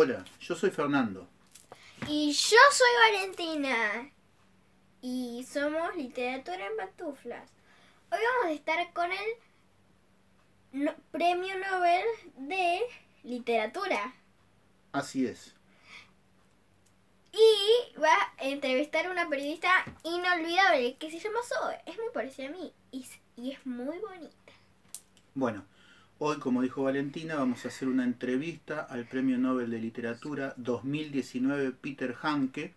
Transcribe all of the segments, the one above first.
Hola, yo soy Fernando. Y yo soy Valentina. Y somos Literatura en Pantuflas. Hoy vamos a estar con el no- Premio Nobel de Literatura. Así es. Y va a entrevistar a una periodista inolvidable que se llama Zoe. Es muy parecida a mí y es muy bonita. Bueno, hoy, como dijo Valentina, vamos a hacer una entrevista al Premio Nobel de Literatura 2019 Peter Hanke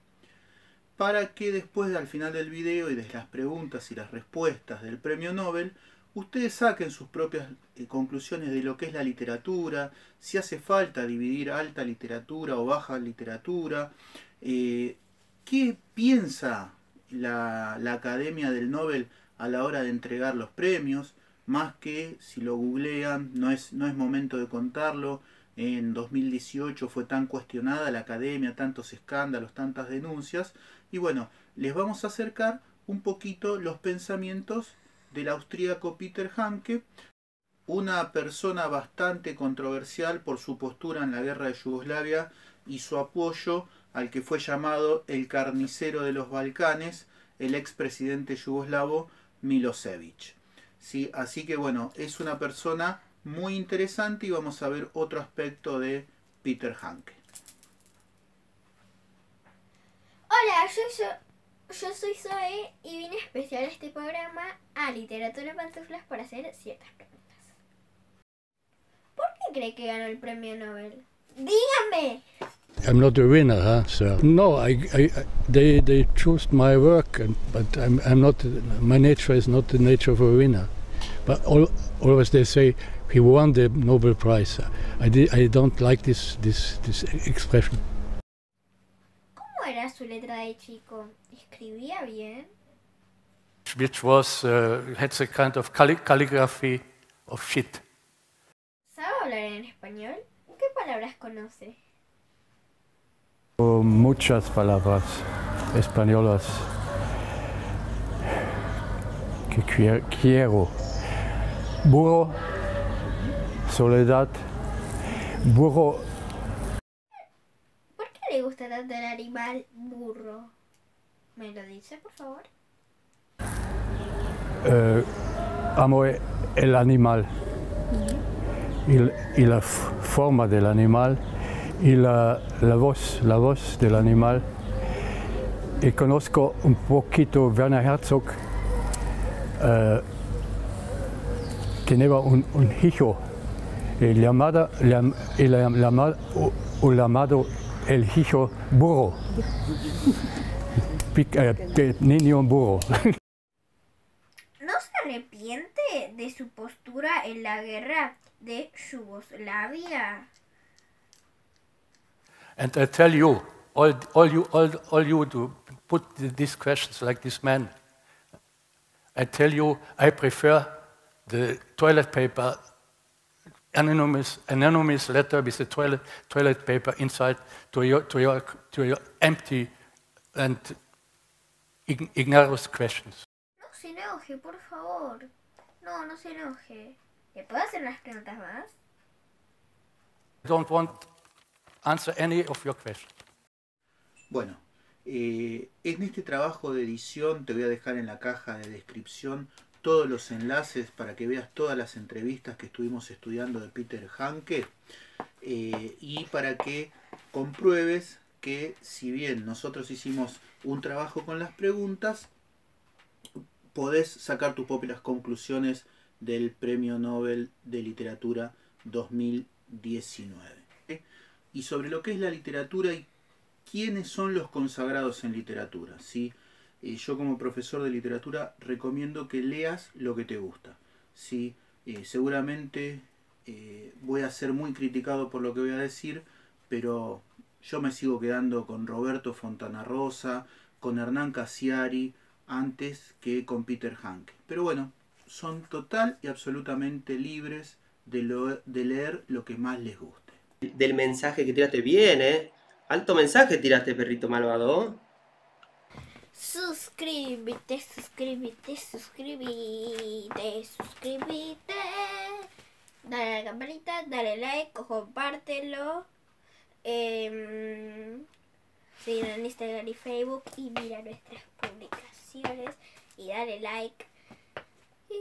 para que después, al final del video y de las preguntas y las respuestas del Premio Nobel, ustedes saquen sus propias eh, conclusiones de lo que es la literatura, si hace falta dividir alta literatura o baja literatura, eh, qué piensa la, la Academia del Nobel a la hora de entregar los premios, más que si lo googlean, no es, no es momento de contarlo. En 2018 fue tan cuestionada la academia, tantos escándalos, tantas denuncias. Y bueno, les vamos a acercar un poquito los pensamientos del austríaco Peter Hanke, una persona bastante controversial por su postura en la guerra de Yugoslavia y su apoyo al que fue llamado el carnicero de los Balcanes, el expresidente yugoslavo Milosevic. Sí, así que bueno, es una persona muy interesante y vamos a ver otro aspecto de Peter Hanke. Hola, yo, soy Zoe y vine especial a este programa a Literatura Pantuflas para hacer ciertas preguntas. ¿Por qué cree que ganó el premio Nobel? ¡Dígame! I'm not a winner, huh, sir? No, I, I, I- they, they choose my work, and, but I'm, I'm not. My nature is not the nature of a winner. But al always they say he won the Nobel Prize. I, di- I don't like this, this, this expression. ¿Cómo era su letra de chico? ¿Escribía bien? which was uh, had a kind of calli- calligraphy of shit. ¿Sabe hablar en español? ¿Qué palabras conoce? Muchas palabras españolas que quie- quiero. Burro, soledad, burro, ¿Por qué le gusta tanto el animal burro? ¿Me lo dice, por favor? eh, amo el animal y, la forma del animal y la, la voz, la voz del animal. Y conozco un poquito Werner Herzog. eh, tenía un, un hijo y llamada, llam- y la- llamada- o- o llamado el hijo burro. Eh, de niño burro. ¿No se arrepiente de su postura en la guerra de Yugoslavia? And I tell you, all, all you, all, all you to put these questions like this man. I tell you, I prefer the toilet paper, anonymous, anonymous letter with the toilet, toilet paper inside to your, to your, to your empty and ign- ignorant questions. No se enoje, por favor. No, no se enoje. ¿Le puedo hacer unas preguntas más? I don't want answer any of your questions. Bueno, eh, en este trabajo de edición te voy a dejar en la caja de descripción todos los enlaces para que veas todas las entrevistas que estuvimos estudiando de Peter Hanke eh, y para que compruebes que si bien nosotros hicimos un trabajo con las preguntas, podés sacar tus propias conclusiones del Premio Nobel de Literatura 2019. Y sobre lo que es la literatura y quiénes son los consagrados en literatura. ¿sí? Eh, yo como profesor de literatura recomiendo que leas lo que te gusta. ¿sí? Eh, seguramente eh, voy a ser muy criticado por lo que voy a decir, pero yo me sigo quedando con Roberto Fontana Rosa, con Hernán Casiari, antes que con Peter Hanke. Pero bueno, son total y absolutamente libres de, lo- de leer lo que más les guste. Del mensaje que tiraste bien, ¿eh? Alto mensaje tiraste, perrito malvado. Suscríbete, suscríbete, suscríbete, suscríbete. Dale a la campanita, dale like, compártelo. seguirnos en Instagram y Facebook y mira nuestras publicaciones y dale like. Y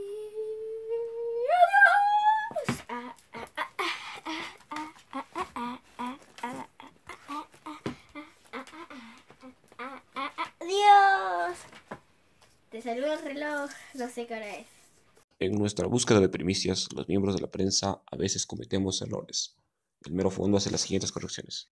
Reloj, no sé qué es. En nuestra búsqueda de primicias, los miembros de la prensa a veces cometemos errores. El mero fondo hace las siguientes correcciones.